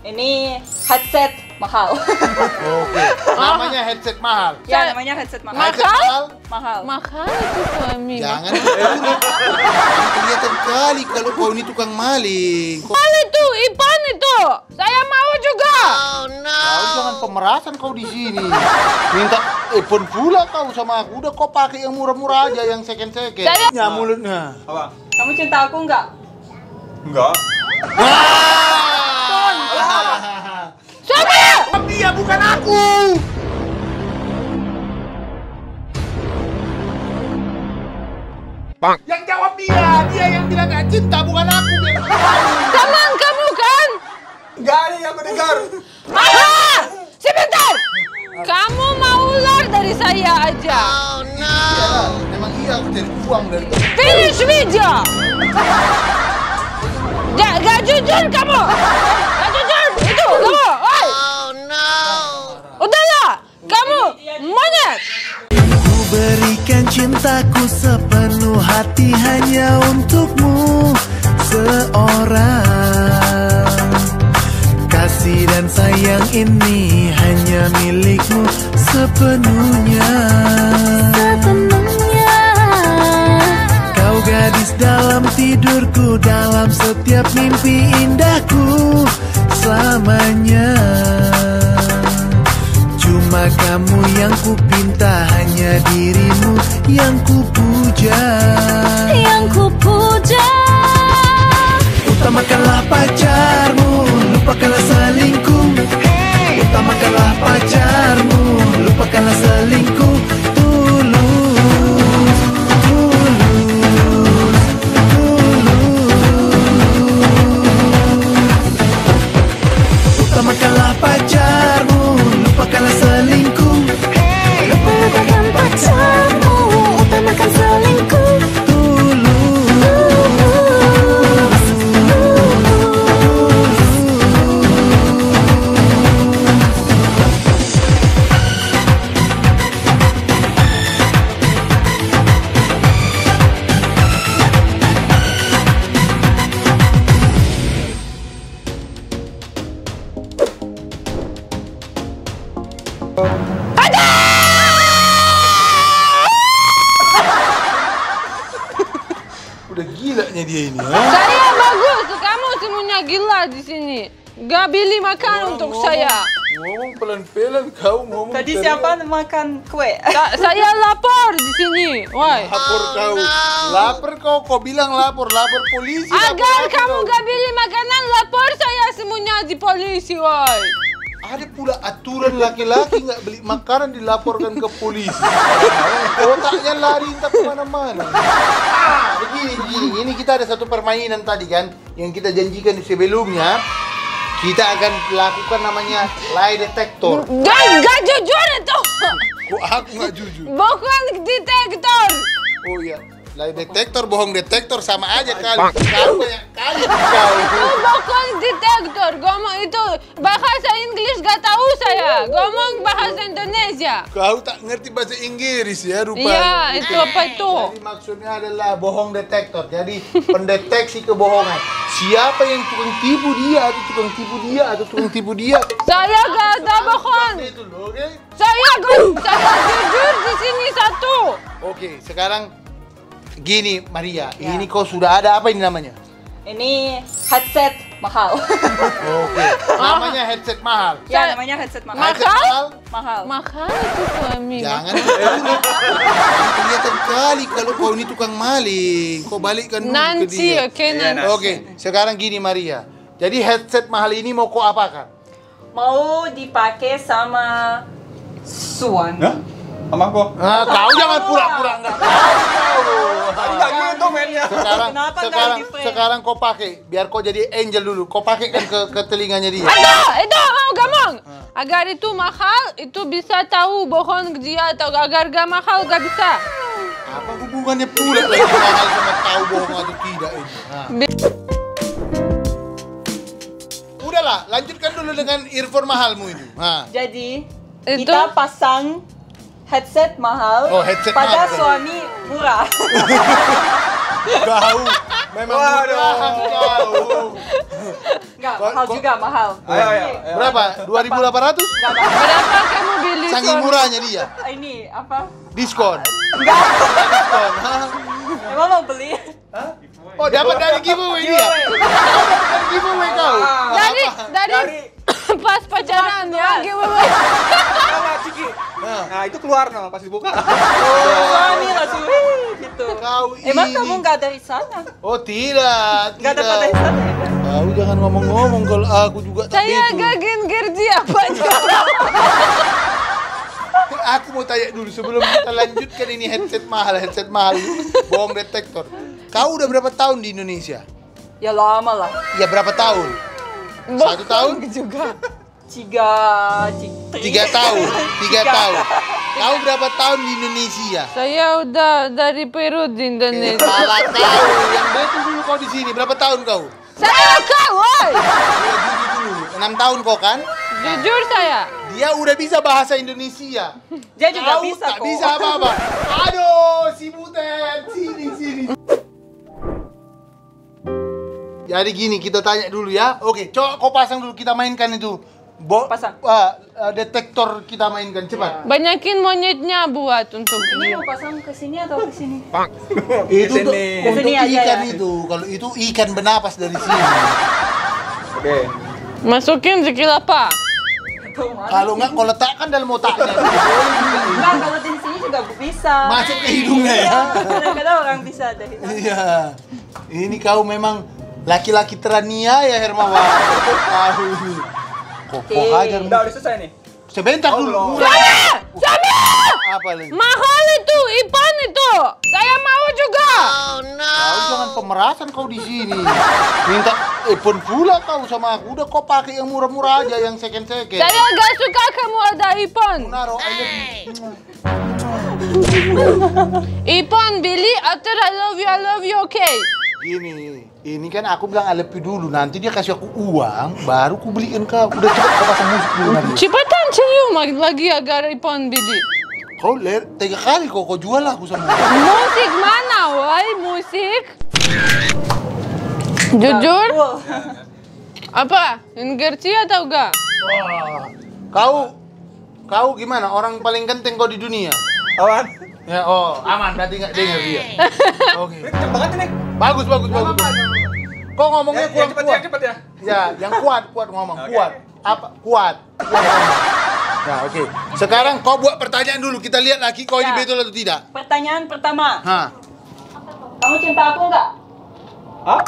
Ini headset mahal. Oke. Namanya headset mahal. ya, namanya headset mahal. Headset mahal. Mahal. Mahal itu suami. Jangan dulu. Kelihatan kali kalau kau ini tukang maling. Mahal itu, Ipan itu. Saya mau juga. kau jangan pemerasan kau di sini. Minta iPhone pula kau sama aku. Udah kau pakai yang murah-murah aja, yang second-second. Saya- Ya mulutnya. Apa? Kamu cinta aku nggak? Enggak. Siapa? Dia bukan aku. Yang jawab dia, dia yang bilang gak cinta bukan aku. Dia. Teman kamu kan? Enggak nih aku dengar. Ah! Sebentar. Kamu mau ular dari saya aja. Iyalah, memang iya aku cari uang dari Finish video. Gak, gak jujur kamu. Gak jujur. Itu kamu. Oi. Udahlah. Kamu monyet. Ku berikan cintaku sepenuh hati hanya untukmu seorang. Kasih dan sayang ini hanya milikmu sepenuhnya. Kau gadis dalam tidurku dalam setiap mimpi indahku selamanya Cuma kamu yang ku pinta Hanya dirimu yang ku puja yang ku puja Utamakanlah pacarmu Lupakanlah gilanya dia ini. Ha? Saya bagus. Kamu semuanya gila di sini. Gak beli makan untuk saya. Ngomong pelan-pelan kau ngomong. Tadi terus. siapa makan kue? Sa- saya lapor di sini. Woi. Lapor kau. Lapor kau, kau bilang lapor, lapor polisi. lapor Agar apa kamu kau? gak beli makanan, lapor saya semuanya di polisi, woi. Ada pula aturan laki-laki nggak beli makanan dilaporkan ke polisi. Otaknya lari entah ke mana-mana. Ah, begini, begini. Ini kita ada satu permainan tadi kan, yang kita janjikan di sebelumnya. Kita akan lakukan namanya lie detector. Gak, gak jujur itu. Kok aku nggak jujur? Bukan detektor. Oh iya, lie detector, bohong detektor sama aja kali. Kau banyak kali kau. Bukan detektor. Ngomong itu bahasa Inggris gak tahu saya. Ngomong bahasa Indonesia. Kau tak ngerti bahasa Inggris ya rupanya. Iya, itu apa itu? Jadi maksudnya adalah bohong detektor. Jadi pendeteksi kebohongan. Siapa yang tukang tipu dia atau tukang tipu dia atau tukang tipu dia? Saya gak ada bohong. Itu loh, oke? Saya saya jujur di sini satu. Oke, sekarang gini Maria, ini kau sudah ada apa ini namanya? Ini headset mahal. Oke, namanya headset mahal. ya, namanya headset mahal. Headset Mahal? mahal. Mahal. Itu suami. Jangan. Kelihatan kali kalau kau ini tukang maling. Kau balikkan dulu ke Nanti, dia. oke nanti. Oke, sekarang gini Maria. Jadi headset mahal ini mau kau apakan? Mau dipakai sama suami. Hah? Sama aku? Ah, kau jangan pura-pura enggak tahu. Sekarang, Kenapa nggak sekarang, sekarang kau pakai, biar kau jadi angel dulu. Kau pakai kan ke, ke telinganya dia. Ada, itu mau gampang. Agar itu mahal, itu bisa tahu bohong dia atau agar gak mahal gak bisa. Apa hubungannya pula lagi mahal sama tahu bohong atau tidak ini? Nah. Udahlah, lanjutkan dulu dengan earphone mahalmu ini. Nah. Jadi Itu- kita pasang headset mahal Oh, headset pada mahal. suami murah. Kau, Memang Waduh. murahan kau. Enggak, mahal juga, mahal. Ayo, ayo, ayo. Berapa? 2.800? Enggak. Berapa kamu beli Saking suami? murahnya dia. Ini apa? Diskon. Enggak. Diskon. Hah? Emang mau beli? Oh, dapat dari giveaway dia. Dari giveaway kau. Dari dari Dari pas pacaran ya giveaway. Nah. Itu keluar no pas dibuka. Suami langsung "Wih," gitu. Kau Emang ini. kamu enggak dari sana? Oh, tidak. Enggak dapat tidak. dari sana. ya? Kau jangan ngomong-ngomong kalau aku juga tak Saya betul. gagin gerji apa Aku mau tanya dulu sebelum kita lanjutkan ini headset mahal, headset mahal, bohong detektor. Kau udah berapa tahun di Indonesia? Ya lama lah. Ya berapa tahun? Satu tahun? juga. Tiga, ti- Tiga tahun, tiga tahun. Kau berapa tahun di Indonesia? Saya udah dari Peru di Indonesia. Salah kau, yang betul dulu kau di sini. Berapa tahun kau? Saya kau, woi. Enam tahun kau kan? Jujur saya. Dia udah bisa bahasa Indonesia. Dia juga Kau bisa tak kok. bisa apa-apa. Aduh, si Butet, sini sini. Jadi gini, kita tanya dulu ya. Oke, coba kau pasang dulu kita mainkan itu. Bo Pasang. ah, ah, detektor kita mainkan cepat. Banyakin monyetnya buat untuk Ini mau pasang ke sini atau ke sini? Itu tuh sini. Ke untuk sini aja ikan ya. itu. Kalau itu ikan bernapas dari sini. Oke. Masukin sekilapa. Tuh, mana? Kalau nggak kau letakkan dalam otaknya. Enggak, kalau di sini juga bisa. Masuk ke hidungnya ya. Kadang-kadang orang bisa dari sana. Iya. Ini kau memang laki-laki teraniaya Hermawan. Kau ini. Kokoh Oke. aja. Udah, udah selesai nih. Sebentar Oh, dulu. Mulai. Samia! Apa lagi? Mahal itu, Ipan itu. Saya mau juga. Kau jangan pemerasan kau di sini. Minta iPhone pula kau sama aku. Udah kau pakai yang murah-murah aja, yang second-second. Saya gak suka kamu ada Ipan. Naro. Ipan, Billy, after I love you, I love you, okay? Gini, ini kan aku bilang I love you dulu. Nanti dia kasih aku uang, baru aku beliin kau. Udah coba kau pasang musik dulu nanti. Cepetan cium lagi agar Ipan, Billy. Kau ler, tiga kali kau kau jual aku sama. Musik mana, woi? Musik? Jujur? Apa? Ingerti atau enggak? Wah, kau, kau gimana? Orang paling ganteng kau di dunia? Awan. Ya, oh, aman. Berarti nggak dengar dia. Oke. Ini kenceng banget ini. Bagus, bagus, bagus. Kau ngomongnya Ya, ya, kurang cepet ya, kuat. cepet ya. Ya, yang kuat, kuat ngomong, Oke. kuat. Apa? Kuat. Ya, oke. Sekarang kau buat pertanyaan dulu. Kita lihat lagi kau ini Ya. betul atau tidak. Pertanyaan pertama. Hah. Kamu cinta aku enggak? Hah?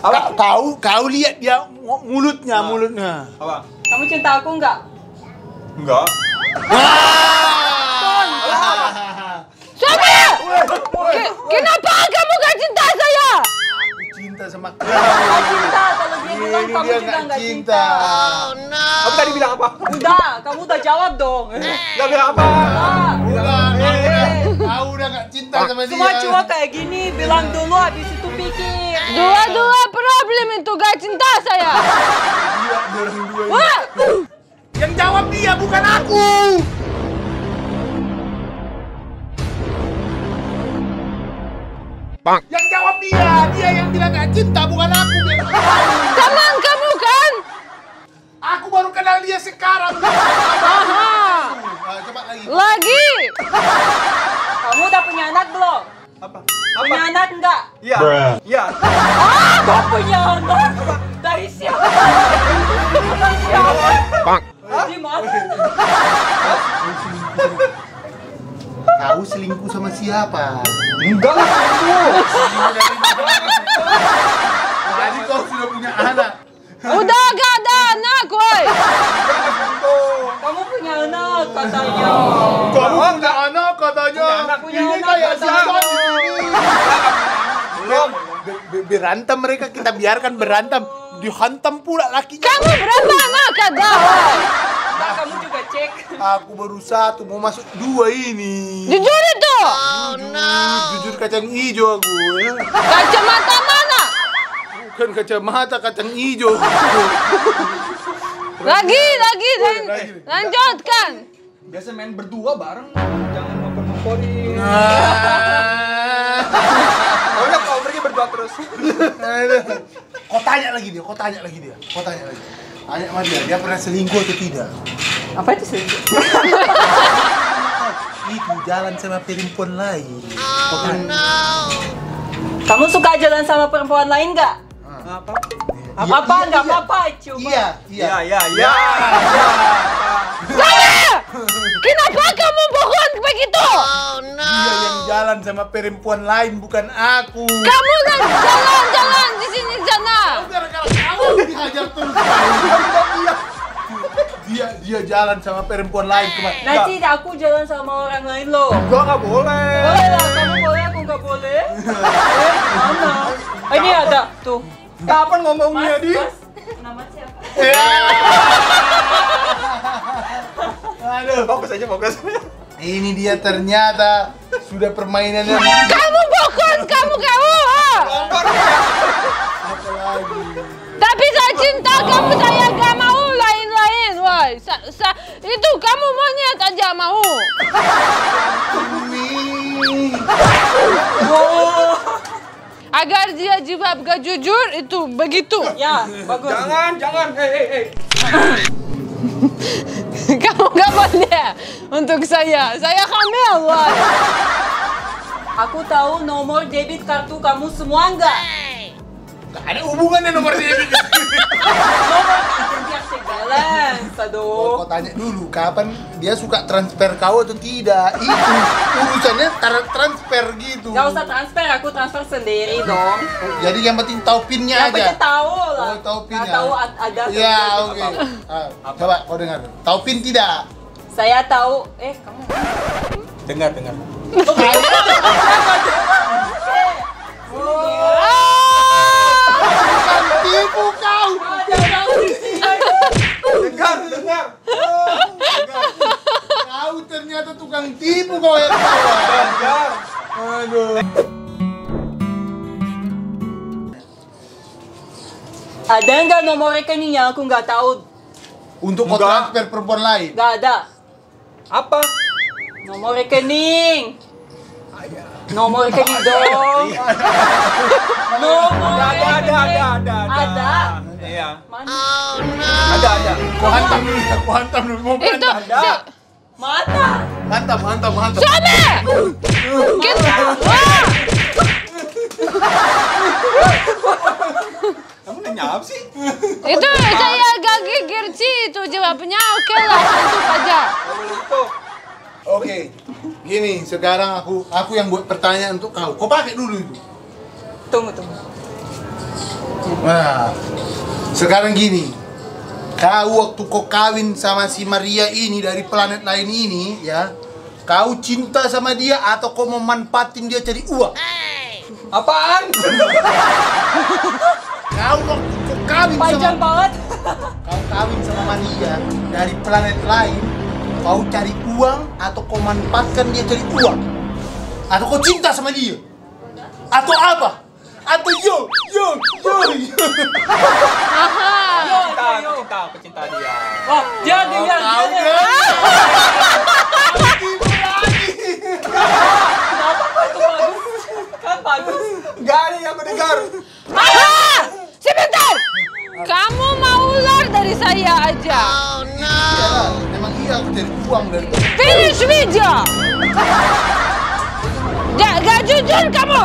Apa? Ka- Kau, kau lihat dia mu- mulutnya, mulutnya. Apa? Kamu cinta aku enggak? Enggak. Ah! Ke- Kenapa kamu gak cinta saya? Cinta sama Aku cinta kalau dia bilang kamu dia juga enggak cinta. cinta. Kamu tadi bilang apa? Udah, kamu udah jawab dong. Enggak bilang apa? Udah, kau udah, kau udah gak cinta sama dia. Semua cowok kayak gini bilang dulu habis itu pikir. Dua-dua problem itu gak cinta saya. Dua ini. Wah! Yang jawab dia bukan aku. Yang jawab dia, dia yang bilang gak cinta bukan aku. Teman kamu kan? Aku baru kenal dia sekarang. Aha. Ah, coba lagi. Lagi. Kamu udah punya anak belum? Apa? Punya Apa? anak enggak? Iya. Iya. Gak punya anak. Dari siapa? Dari siapa? Di mana? Kau selingkuh sama siapa? Enggak lah itu. Jadi kau sudah punya anak. Udah gak ada anak, woi. Kamu punya anak katanya. Kamu punya anak katanya. Punya anak. Punya Ini kayak sini. Belum. Be- be- berantem mereka kita biarkan berantem dihantam pula lakinya Kamu berapa anak ada, woi? Nah, kamu juga cek. aku baru satu mau masuk dua ini Jujur itu. jujur, jujur kacang hijau aku ya. Kacamata mana? bukan kacamata kacang hijau Lagi, lagi, lan- lagi. lanjutkan. Biasa main berdua bareng. Jangan ngompor-ngomporin. Ah. Oh, udah kau pergi berdua terus. Kau tanya lagi dia, kau tanya lagi dia, kau tanya lagi. Tanya sama dia, dia pernah selingkuh atau tidak? Apa itu sih? Itu jalan sama perempuan lain. Kau tanya. Kamu suka jalan sama perempuan lain nggak? Apa? Apa apa nggak apa-apa coba. Iya, iya. Ya, ya, ya. Saya! Kenapa kamu bohong begitu? Dia yang jalan sama perempuan lain, bukan aku. Kamu kan jalan-jalan di sini sana. Gara-gara kamu dihajar terus. dia, dia dia jalan sama perempuan lain kemarin. Nanti aku jalan sama orang lain loh. Gua nggak boleh. Boleh lah, kamu boleh, aku nggak boleh. Eh, mana? Eh, ini ada tuh. Kapan ngomongnya, Di? Mas, nama siapa? Aduh. Fokus aja, fokus. Ini dia ternyata sudah permainan yang Kamu bohong, kamu kamu. apa lagi? Tapi saya cinta kamu, saya gak mau lain-lain. Woi, sa- sa- itu kamu monyet aja mau. Nih. Agar dia jawab gak jujur itu begitu. Ya, bagus. Jangan, jangan. Hei, hei, hei. kamu gak boleh untuk saya. Saya hamil, woi. Aku tahu nomor debit kartu kamu semua nggak? Gak ada hubungannya nomor debit. Nomor segalan, Sado. Kau tanya dulu kapan dia suka transfer kau atau tidak? Itu urusannya tar- transfer gitu. Gak usah transfer, aku transfer sendiri dong. Jadi yang penting tahu pinnya Yang aja. penting tahu lah. Oh, tahu pinnya. Tahu ad- ada. Ya, oke. apa-apa. Ah, coba kau dengar. Tahu pin tidak? Saya tahu. Eh, kamu. Dengar, dengar. Ada nggak nomor rekening yang aku nggak tahu? Untuk kau Enggak. transfer perempuan lain. Nggak ada. Apa? Nomor rekening. Nomor rekening dong. Nomor Ada, ada, ada, ada, ada. Ada. Iya. Mana? Ada, ada. Kau hantam dulu, kau hantam dulu. Mau Itu hantam. si- Mana? Hantam, hantam, hantam. suami. Kita. Wah. Apa sih? Itu saya agak gerci itu jawabnya oke lah untuk aja. Oke, gini sekarang aku aku yang buat pertanyaan untuk kau. Kau pakai dulu itu. Tunggu, tunggu. Nah, sekarang gini. Kau waktu kau kawin sama si Maria ini dari planet lain ini, ya. Kau cinta sama dia atau kau mau manfaatin dia cari uang? Apaan? Kau kau kawin Panjang sama banget. kau kawin sama Maria dari planet lain, kau cari uang atau kau manfaatkan dia cari uang? Atau kau cinta sama dia? Atau apa? Atau yo, yo, yo, yo. Aha. Cinta, aku cinta, aku cinta dia. Oh, dia dia dia. Kau dia. kan? Tipu lagi. Kenapa kok itu bagus? Kan bagus. Enggak nih, aku dengar. Aha. Sebentar. Kamu mau ular dari saya aja. Iya, memang iya aku cari uang dari Finish video. Gak, gak jujur kamu.